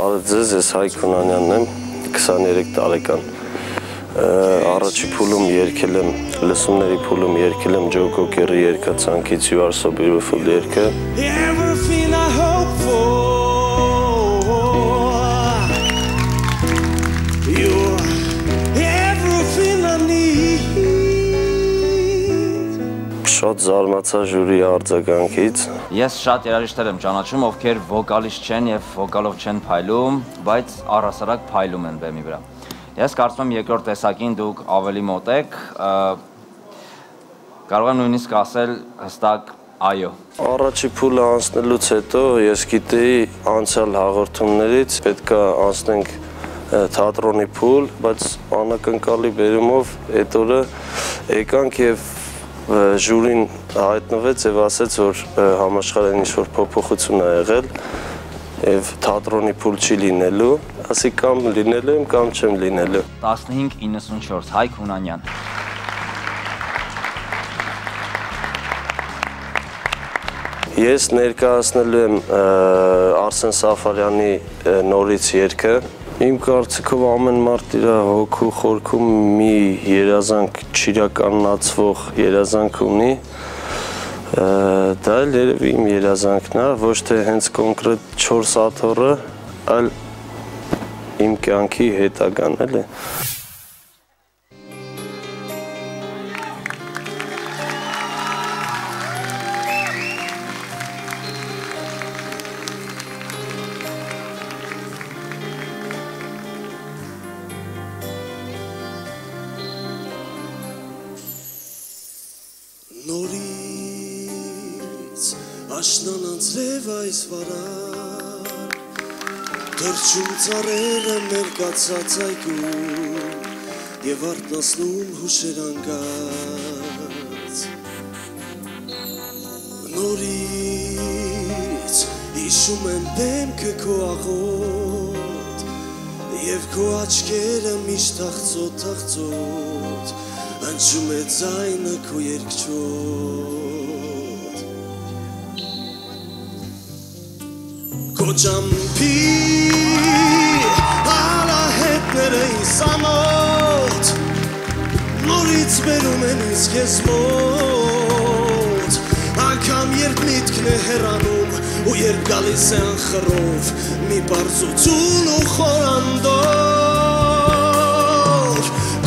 Բարև ձեզ, ես Հայկ Հունանյանն եմ, 23 տարեկան։ Առաջի փուլում երկել եմ, լսումների փուլում երկել եմ Ջո Կոկերի երկացանկից You Are So Beautiful երգը։ Շատ զարմացա ժյուրի արձագանքից։ Ես շատ երաժիշտեր եմ ճանաչում, ովքեր վոկալիստ չեն եւ վոկալով չեն փայլում, բայց առհասարակ փայլում են բեմի վրա։ Ես կարծում եմ երկրորդ տեսակին դուք ավելի մոտ եք, կարող եմ նույնիսկ ասել հստակ այո։ Առաջի փուլը անցնելուց հետո ես գիտեի անցյալ հաղորդումներից պետքա անցնենք թատրոնի փուլ, բայց անակնկալի բերումով այդ օրը եկանք եւ ժյուրին հայտնվեց եւ ասեց, որ համաշխարհային ինչ-որ փոփոխություն ա եղել եւ թատրոնի փուլ չի լինելու, ասի կամ լինելու եմ կամ չեմ լինելու։ 1594 Հայկ Հունանյան։ Ես ներկայացնելու եմ Արսեն Սաֆարյանի նորից երգը։ Իմ կարծիքով ամեն մարդ իր հոգու խորքում մի երազանք չիրականացվող երազանք ունի։ Դա էլ երևի իմ երազանքն է, ոչ թե հենց կոնկրետ 4 աթոռը, այլ իմ կյանքի հետագան էլի։ աշնան անցրև այս վարար Թրջում ծարերը մերկացած այգում Եվ արտնասնում հուշեր անգած Նորից հիշում եմ դեմքը քո աղոտ Եվ քո աչքերը միշտ թախծոտ թախծոտ Անջում է ձայնը քո երկչոտ Քո ճամփի արահետները իսանոտ Նորից բերում են ինձ քեզ մոտ Անկամ երբ միտքն է հեռանում ու երբ գալիս է անխռով մի բարձություն ու խորանդոր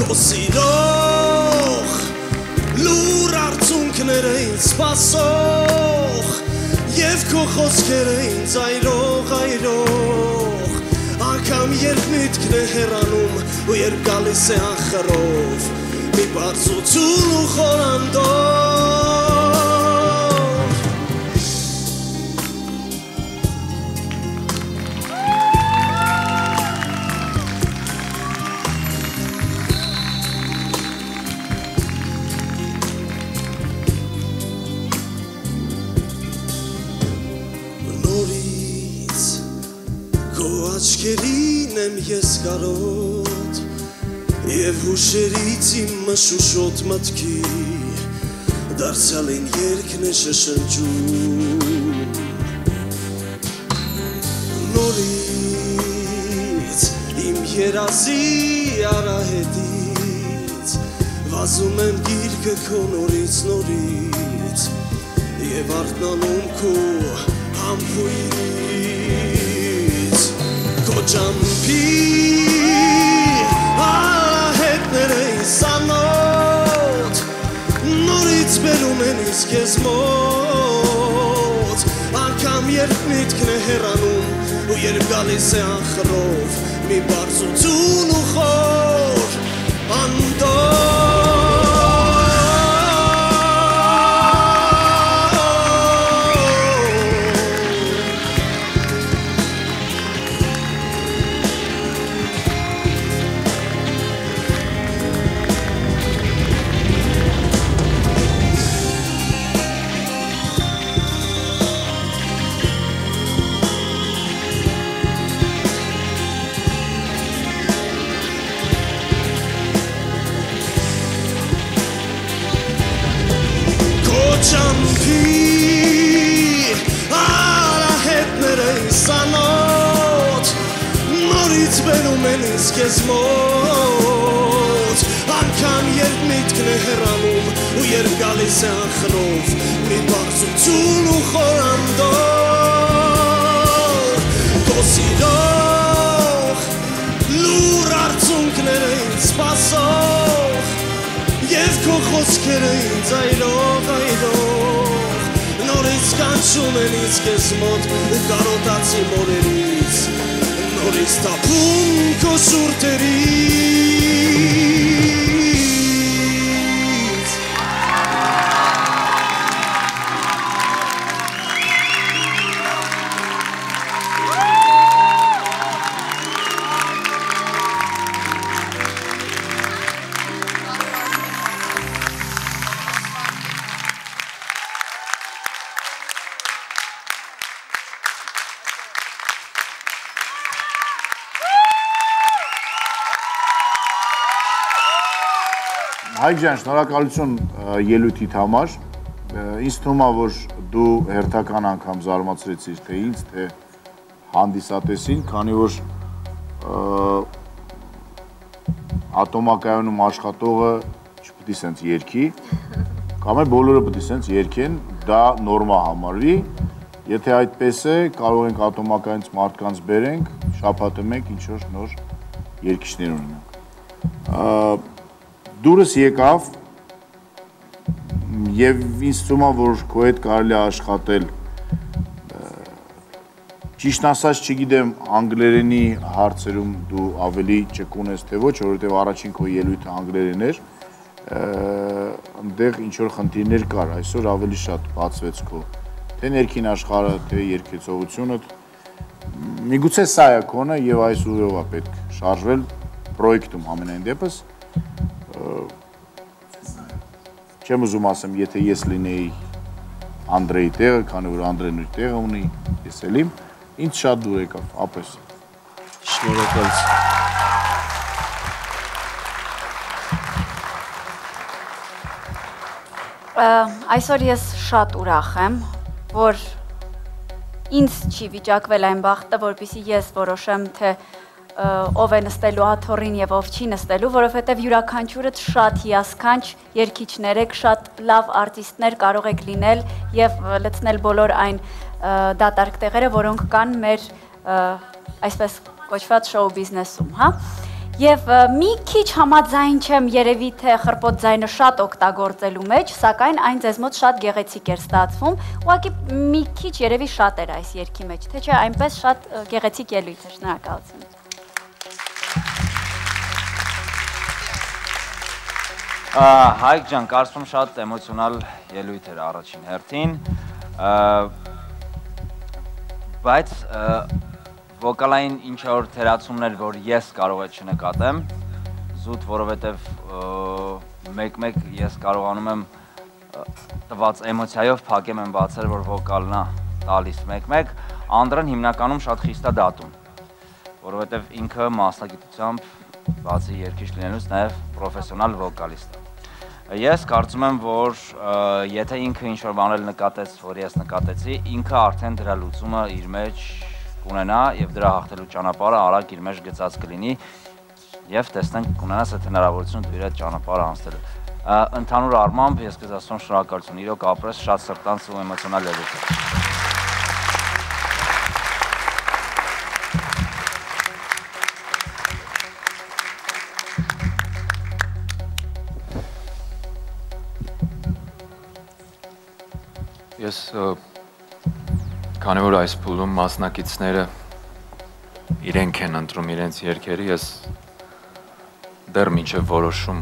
Քո սիրող լուր արցունքները ինձ սպասող Եվ քո խոսքերը ինձ այրող, այրող Անկամ երբ միտքն է հեռանում ու երբ գալիս է անխռով Մի բարձություն ու խորանդոր ես կարոտ եւ հուշերից իմ մշուշոտ մտքի դարձյալ են երկն է շշնջում նորից իմ երազի արահետից վազում եմ գիրկը քո նորից նորից եւ արտնանում քո համբույրից քո ճամփի արահետները իսանոտ նորից բերում են ինձ քեզ մոտ անկամ երբ միտքն է հեռանում ու երբ գալիս է անխռով մի բարձություն ու խոր անդոր ճամփի Արա հետները սանոց Նորից բերում են ինձ կեզ մոտ Անկան երբ միտքն է հեռանում ու երբ գալիս է անխրով Մի բարձություն ու խորանդոր Քո սիրող լուր արցունքները ինձ սպասող Եվ քո խոսքերը ինձ այլող այ Նորից կանչում են ինձ քեզ մոտ ու կարոտացի մորերից Նորից տապում քո շուրթերից Հայկ ջան, շնորհակալություն ելույթիդ համար։ Ինձ թվում է, որ դու հերթական անգամ զարմացրեցիր թե ինձ, թե հանդիսատեսին, քանի որ ատոմակայանում աշխատողը չպետք է սենց երկի, կամ է բոլորը պետք է սենց երկեն, դա նորմա համարվի։ Եթե այդպես է, կարող ենք ատոմակայից մարդկանց բերենք, շաբաթը մեկ ինչ որ նոր երկիշներ ունենանք դուրս եկավ եւ ինձ թվում է որ քո հետ կարելի է աշխատել ճիշտ ասած չգիտեմ անգլերենի հարցերում դու ավելի ճկուն ես թե ոչ որովհետեւ առաջին քո ելույթը անգլերեն էր այնտեղ ինչ որ խնդիրներ կար այսօր ավելի շատ բացվեց քո թե ներքին աշխարհը թե երկեցողությունը միգուցե սա է քոնը եւ այս ուղիով է պետք շարժվել պրոյեկտում ամենայն դեպս Չեմ ուզում ասեմ, եթե ես լինեի Անդրեի տեղը, քանի որ Անդրեն իր տեղը ունի, ես էլ իմ, ինձ շատ դուր եկավ, ապես։ Շնորհակալություն։ Ա, Այսօր ես շատ ուրախ եմ, որ ինձ չի վիճակվել այն բախտը, որpիսի ես որոշեմ, թե ով է նստելու աթոռին եւ ով չի նստելու, որովհետեւ յուրաքանչյուրդ շատ հիասքանչ երկիչներ եք, շատ լավ արտիստներ կարող եք լինել եւ լցնել բոլոր այն դատարկ տեղերը, որոնք կան մեր այսպես կոչված շոու բիզնեսում, հա։ Եվ մի քիչ համաձայն չեմ երևի թե խրպոտ ձայնը շատ օգտագործելու մեջ, սակայն այն ձեզ մոտ շատ գեղեցիկ էր ստացվում։ Ուղղակի մի քիչ երևի շատ էր այս երկի մեջ, թե չէ այնպես շատ գեղեցիկ ելույթ էր։ Շնորհակալություն։ Հայկ ջան, կարծում շատ էմոցիոնալ ելույթ էր առաջին հերթին։ Բայց վոկալային ինչ որ թերացումներ, որ ես կարող եմ չնկատեմ, զուտ, որովհետև մեկ-մեկ ես կարողանում եմ տված էմոցիայով փակեմ եմ բացել, որ վոկալն է տալիս մեկ-մեկ, Անդրեն հիմնականում շատ խիստ է դատում, որովհետև ինքը մասնագիտությամբ բացի երկիչ լինելուց նաև պրոֆեսիոնալ վոկալիստ Ես կարծում եմ, որ եթե ինքը ինչ որ բանել նկատեց, որ ես նկատեցի, ինքը արդեն դրա լուծումը իր մեջ կունենա եւ դրա հաղթելու ճանապարհը արագ իր մեջ գծած կլինի եւ տեսնենք կունենաս այդ հնարավորությունը դու իր ճանապարհը անցնելու։ Ընդհանուր առմամբ ես կզգամ շնորհակալություն։ Իրոք ապրես շատ սրտանց ու էմոցիոնալ ելույթ։ Ես քանի որ այս փուլում մասնակիցները իրենք են ընտրում իրենց երկերը, ես դեռ մինչև որոշում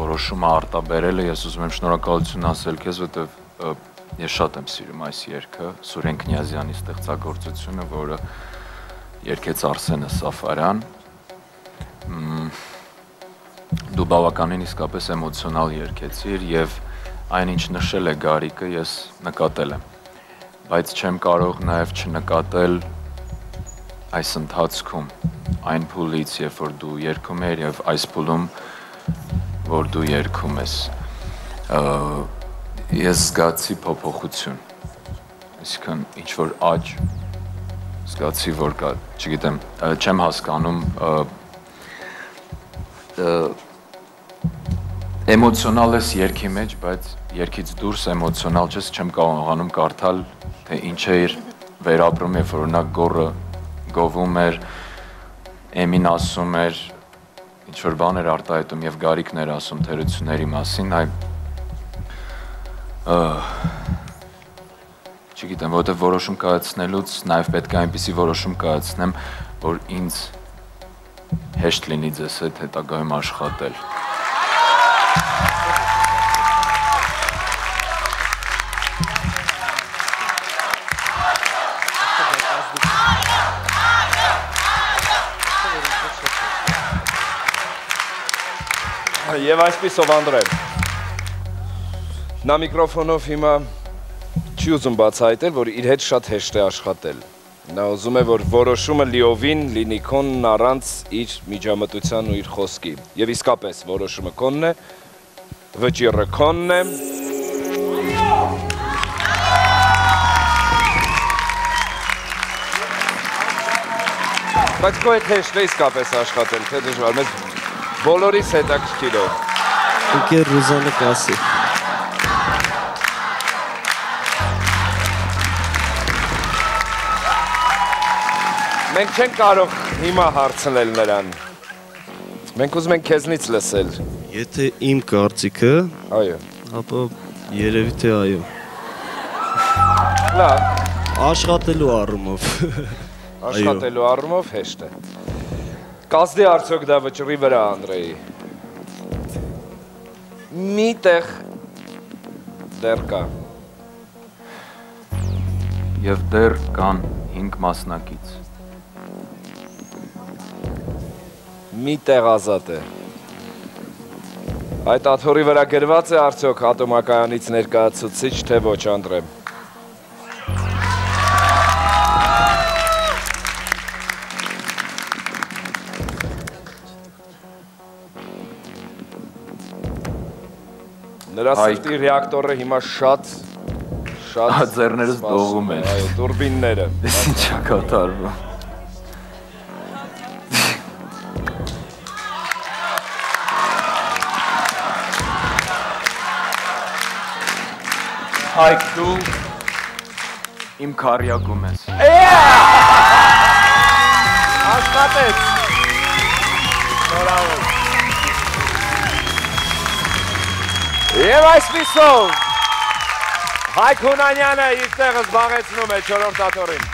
որոշումը արտաբերելը ես ուզում եմ շնորհակալություն ասել քեզ, որովհետև ես շատ եմ սիրում այս երգը, Սուրեն Կնյազյանի ստեղծագործությունը, որը երգեց Արսենը Սաֆարյան։ Դու բավականին իսկապես էմոցիոնալ երգեցիր եւ այն ինչ նշել է Գարիկը, ես նկատել եմ։ Բայց չեմ կարող նաև չնկատել այս ընթացքում այն փուլից, երբ որ դու երգում ես եւ այս փուլում որ դու երգում ես։ Ես զգացի փոփոխություն։ Այսինքն ինչ որ աճ զգացի, որ կա, չգիտեմ, չեմ հասկանում էմոցիոնալ ես երկի մեջ, բայց երկից դուրս էմոցիոնալ չես, չեմ կարողանում կարդալ, թե ինչ է իր վերապրում, երբ օրինակ գորը գովում էր, Էմին ասում էր, ինչ որ բաներ արտահայտում եւ Գարիկներ ասում թերությունների մասին, այ չգիտեմ, որովհետեւ որոշում կայացնելուց նաեւ պետք է այնպիսի որոշում կայացնեմ, որ ինձ հեշտ լինի ձեզ հետ հետագայում աշխատել։ Եվ այսպիսով Անդրեյ։ Նա միկրոֆոնով հիմա չի ուզում բացահայտել, որ իր հետ շատ հեշտ է աշխատել։ Նա ուզում է, որ որոշումը լիովին լինի քոնն առանց իր միջամտության ու իր խոսքի։ Եվ իսկապես որոշումը քոնն է, վճիռը քոնն է։ Բայց քո հետ հեշտ է իսկապես աշխատել, թե դժվար։ Մեզ Բոլորիս հետաքրքիր է։ Ընկեր Ռուզանը կասի։ Մենք չենք կարող հիմա հարցնել նրան։ Մենք ուզում ենք քեզնից լսել։ Եթե իմ կարծիքը, այո, ապա երևի թե այո։ Լավ, աշխատելու առումով։ Աշխատելու առումով հեշտ է։ Կազդի արդյոք դա վճռի վրա Անդրեի։ Մի տեղ դեռ կա։ Եվ դեռ կան 5 մասնակից։ Մի տեղ ազատ է։ Այդ աթորի վրա գրված է արդյոք ատոմակայանից ներկայացուցիչ թե ոչ Անդրե։ Նրա սրտի ռեակտորը հիմա շատ շատ ձեռներս դողում են։ Այո, турբինները։ Էս ինչա կատարվում։ Հայկ դու իմ քարյակում ես։ Աշխատեց։ Եվ այսպիսով Հայկ Հունանյանը իր տեղը զբաղեցնում է 4-րդ աթորին։